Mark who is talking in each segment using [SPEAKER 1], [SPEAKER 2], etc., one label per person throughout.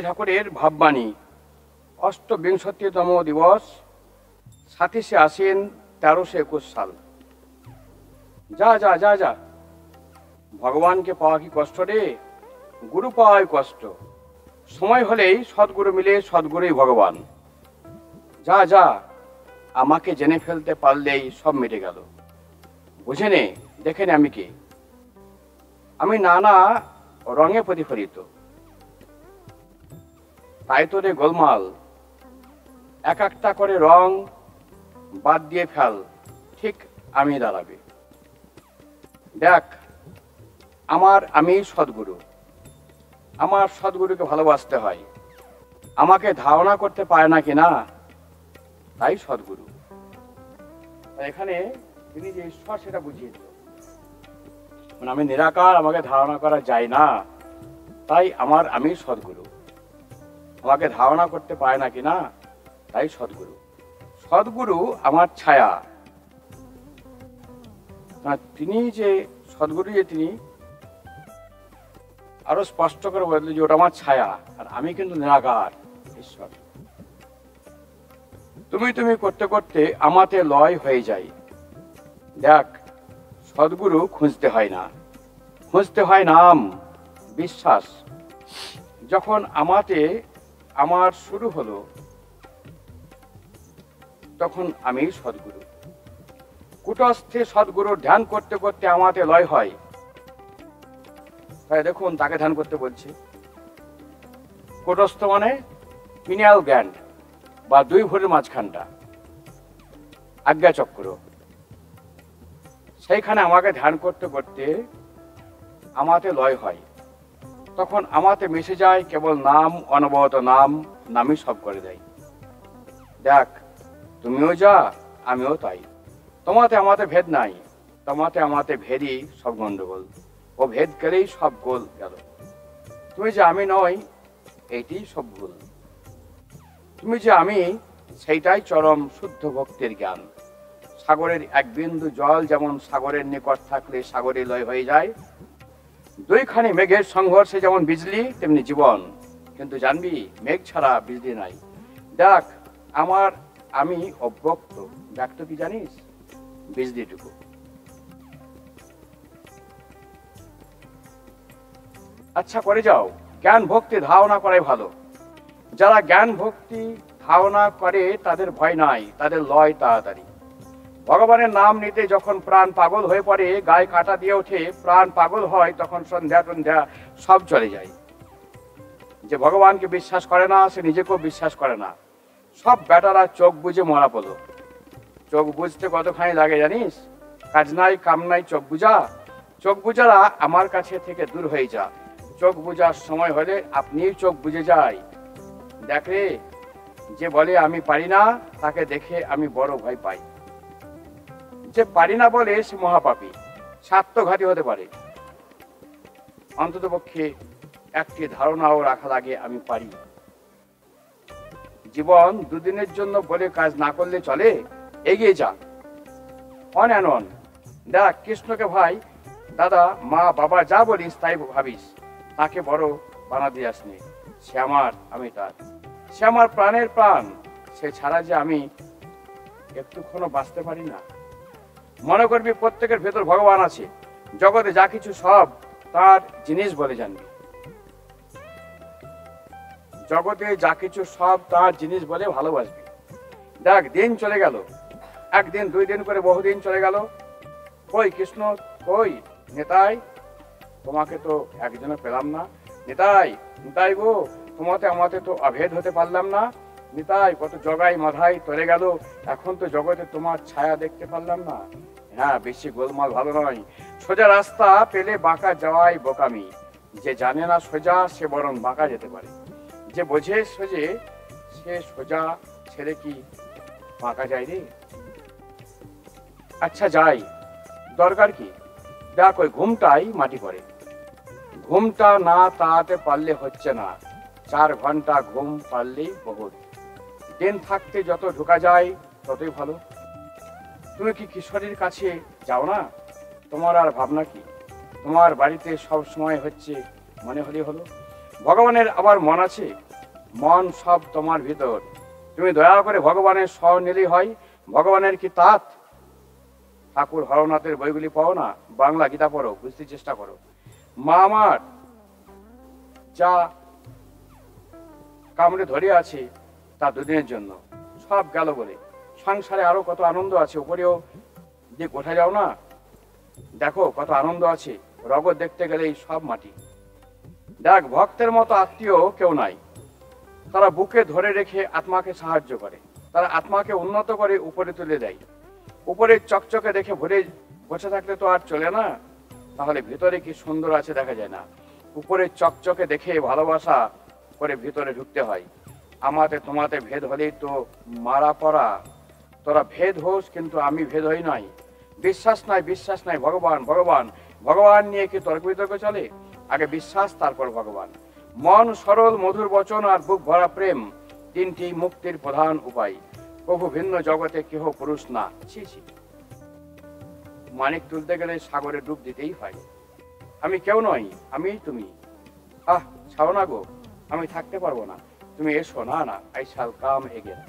[SPEAKER 1] শ্রী ঠাকুরের ভাববাণী। অষ্টবিংশতিতম দিবস, সাতাশে আশ্বিন, তেরোশো একুশ সাল। যা যা যা যা। ভগবানকে পাওয়া কি কষ্ট রে? গুরু পাওয়াই কষ্ট। সময় হলেই সদ্গুরু মিলে সদ্গুরুই ভগবান। যা যা, আমাকে জেনে ফেলতে পারলেই সব মিটে গেল। বুঝে নে, দেখে নে আমি কে। আমি নানা রঙে প্রতিফলিত। তাই তো রে গোলমাল। এক একটা করে রং বাদ দিয়ে ফেল, ঠিক আমি দাঁড়াবে। দেখ, আমার আমি সদ্গুরু। আমার সদ্গুরুকে ভালোবাসতে হয়। আমাকে ধারণা করতে পারে না কিনা তাই সদ্গুরু। এখানে তিনি যে ঈশ্বর, সেটা বুঝিয়ে দিল। মানে আমি নিরাকার, আমাকে ধারণা করা যায় না, তাই আমার আমি সদ্গুরু। আমাকে ধারণা করতে পারে না কিনা? তাই সদ্গুরু। সদ্গুরু আমার ছায়া। না, তিনি যে সদ্গুরু যে তিনি আরও স্পষ্ট করে বললেন যে ওটা আমার ছায়া আর আমি কিন্তু নিরাকার ঈশ্বর। তুমি তুমি করতে করতে আমাতে লয় হয়ে যাই। দেখ সদ্গুরু খুঁজতে হয় না। খুঁজতে হয় নাম বিশ্বাস। যখন আমাতে আমার শুরু হলো তখন আমি সদ্গুরু। কুটস্থে সদ্গুরুর ধ্যান করতে করতে আমাতে লয় হয়। তাই দেখুন, তাকে ধ্যান করতে বলছি। কুটস্থ মানে পিনিয়াল গ্যান্ড বা দুই ভরির মাঝখানটা। আজ্ঞা চক্র। সেইখানে আমাকে ধ্যান করতে করতে আমাতে লয় হয়। তখন আমাতে মিশে যায়, কেবল নাম, অনবরত নাম, নামই সব করে দেয়। দেখ, তুমিও যা, আমিও তাই। তোমাতে আমাতে ভেদ নাই, তোমাতে আমাতে ভেদই সব গন্ডগোল, ও ভেদ করেই সব গোল গেল। তুমি যে আমি নই, এইটি সব ভুল। তুমি যে আমি, সেইটাই চরম শুদ্ধ ভক্তির জ্ঞান। সাগরের এক বিন্দু জল যেমন সাগরের নিকট থাকলে সাগরে লয় হয়ে যায় দুইখানি মেঘের সংঘর্ষে যেমন বিজলি, তেমনি জীবন। কিন্তু জানবি, মেঘ ছাড়া বিজলি নাই। দেখ, আমার, আমি অব্যক্ত। ব্যক্ত কি জানিস? বিজলিটুকু। আচ্ছা করে যাও। জ্ঞান ভক্তি ধারণা করাই ভালো। যারা জ্ঞান ভক্তি ধারণা করে, তাদের ভয় নাই। তাদের লয় তাড়াতাড়ি। ভগবানের নাম নিতে যখন প্রাণ পাগল হয়ে পড়ে, গায়ে কাটা দিয়ে ওঠে, প্রাণ পাগল হয়, তখন সন্ধ্যা টন্ধ্যা সব চলে যায়। যে ভগবানকে বিশ্বাস করে না, সে নিজেকেও বিশ্বাস করে না। সব বেটারা চোখ বুঝে মরা পড়ল। চোখ বুঝতে কতখানি লাগে জানিস? কাজ নাই, কাম নাই, চোখ বুঝা চোখ বুঝারা আমার কাছে থেকে দূর হয়ে যা। চোখ বুঝার সময় হলে আপনিই চোখ বুঝে যাই। দেখ যে বলে আমি পারি না, তাকে দেখে আমি বড় ভয় পাই। যে পারি না বলে সে মহাপাপী। স্বার্থঘাতী হতে পারে। অন্তত পক্ষে একটি ধারণাও রাখা লাগে, আমি পারি। জীবন দুদিনের জন্য বলে কাজ না করলে চলে? এগিয়ে যা। অন অ্যান অন। দেখ কৃষ্ণকে ভাই, দাদা, মা, বাবা, যা বলিস তাই ভাবিস। তাকে বড় বানা দিয়ে আসনি। সে আমার, আমি তার। সে আমার প্রাণের প্রাণ। সে ছাড়া যে আমি একটুক্ষণও বাঁচতে পারি না। মনে করবি প্রত্যেকের ভেতর ভগবান আছে। জগতে যা কিছু সব তার জিনিস বলে জানবি জগতে যা কিছু সব তার জিনিস বলে ভালোবাসবি। দেখ, দিন চলে গেল। একদিন, দুই দিন করে বহুদিন চলে গেল। কই কৃষ্ণ? কই? নেতাই? তোমাকে তো একজনে পেলাম না। নেতাই? নিতাই গো, তোমাতে, আমাতে তো অভেদ হতে পারলাম না। নিতাই, কত জগাই মাথায় তরে গেল। এখন তো জগতে তোমার ছায়া দেখতে পারলাম না। হ্যাঁ বেশি গোলমাল ভালো নয়। সোজা রাস্তা পেলে বাঁকা যাওয়াই বোকামি। যে জানে না সোজা, সে বরং বাঁকা যেতে পারে। যে বোঝে সোজে, সে সোজা ছেড়ে কি বাঁকা যায় রে? আচ্ছা যাই। দরকার কি? দেখ, ওই ঘুমটাই মাটি করে ঘুমটা না তাড়াতে পারলে হচ্ছে না। চার ঘণ্টা ঘুম পারলেই বহুত। দিন থাকতে যত ঢোকা যায়, ততই ভালো। তুমি কি কিশোরীর কাছে যাও না? তোমার আর ভাবনা কি? তোমার বাড়িতে সব সময় হচ্ছে মনে হলে হলো। ভগবানের আবার মন আছে? মন সব তোমার ভিতর। তুমি দয়া করে ভগবানের স্ব নিলেই হয়। ভগবানের কি তাত? ঠাকুর হরনাথের বইগুলি পাও না? বাংলা গীতা পড়ো, বুঝতে চেষ্টা করো। মা আমার, যা কামড়ে ধরে আছে দুদিনের জন্য। সব গেল বলে। সংসারে আরও কত আনন্দ আছে উপরেও। যে কোথায় যাও না? দেখো কত আনন্দ আছে। রগত দেখতে গেলেই সব মাটি। দেখ, ভক্তের মতো আত্মীয় কেউ নাই। তারা বুকে ধরে রেখে আত্মাকে সাহায্য করে। তারা আত্মাকে উন্নত করে উপরে তুলে দেয়। উপরে চকচকে দেখে ভরে বসে থাকলে তো আর চলে না। তাহলে ভিতরে কি সুন্দর আছে দেখা যায় না। উপরে চকচকে দেখে ভালোবাসা করে ভিতরে ঢুকতে হয়। আমাতে তোমাতে ভেদ হলেই তো মারা পড়া। তোরা ভেদ হোস, কিন্তু আমি ভেদ হই নাই। বিশ্বাস নাই বিশ্বাস নাই, ভগবান ভগবান। ভগবান নিয়ে কি তর্ক বিতর্ক চলে? আগে বিশ্বাস, তারপর ভগবান। মন সরল, মধুর বচন আর বুক ভরা প্রেম, তিনটি মুক্তির প্রধান উপায়। প্রভু ভিন্ন জগতে কেহ পুরুষ না। ছি ছি। মানিক তুলতে গেলে সাগরে ডুব দিতেই হয়। আমি কেউ নই আমি তুমি। আহ ছাও না গো, আমি থাকতে পারব না। তুমি এসো না না আই শাল কাম এগেন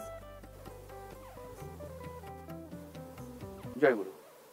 [SPEAKER 1] জয় গুরু।